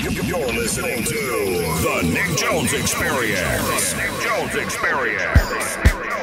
You're listening to The Nick Jones Experience. The Nick Jones Experience.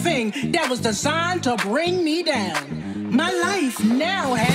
Everything that was designed to bring me down. My life now has